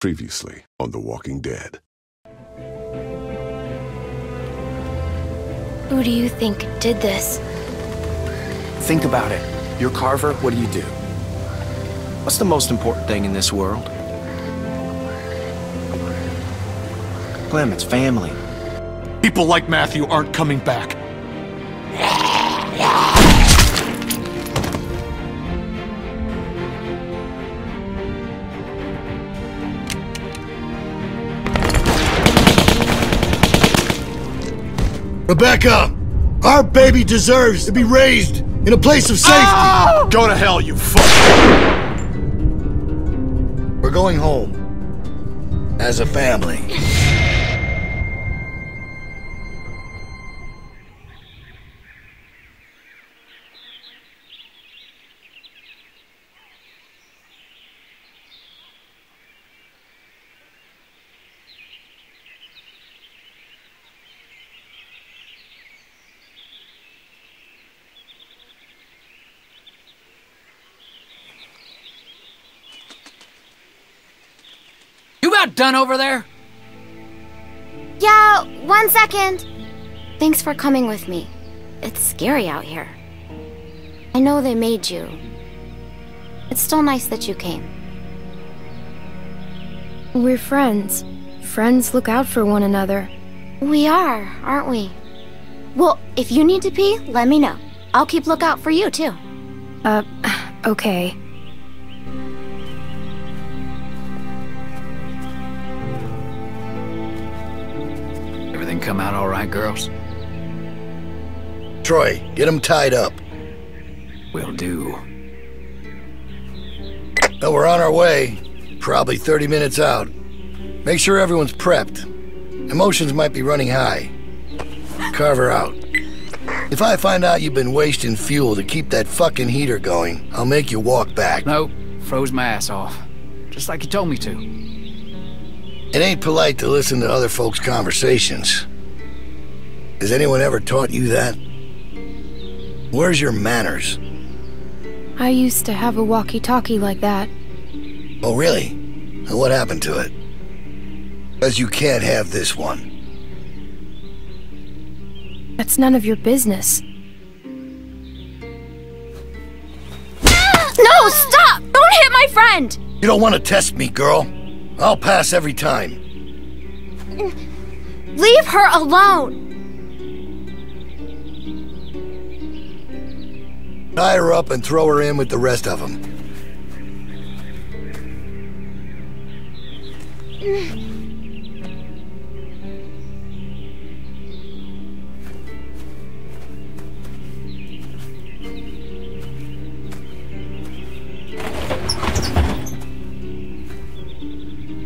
Previously on The Walking Dead. Who do you think did this? Think about it. You're Carver, what do you do? What's the most important thing in this world? Clem, it's family. People like Matthew aren't coming back. Rebecca! Our baby deserves to be raised in a place of safety! Ah! Go to hell, you fuck! We're going home. As a family. You about done over there? Yeah, one second. Thanks for coming with me. It's scary out here. I know they made you. It's still nice that you came. We're friends. Friends look out for one another. We are, aren't we? Well, if you need to pee, let me know. I'll keep lookout for you, too. Uh, okay. Come out all right, girls? Troy, get them tied up. Will do. Well, we're on our way. Probably 30 minutes out. Make sure everyone's prepped. Emotions might be running high. Carver out. If I find out you've been wasting fuel to keep that fucking heater going, I'll make you walk back. Nope, froze my ass off. Just like you told me to. It ain't polite to listen to other folks' conversations. Has anyone ever taught you that? Where's your manners? I used to have a walkie-talkie like that. Oh, really? And what happened to it? Because you can't have this one. That's none of your business. No, stop! Don't hit my friend! You don't want to test me, girl. I'll pass every time. Leave her alone! Tie her up and throw her in with the rest of them.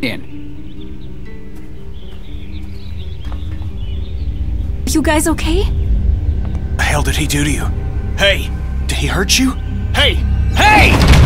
In. You guys okay? The hell did he do to you? Hey, did he hurt you? Hey! Hey!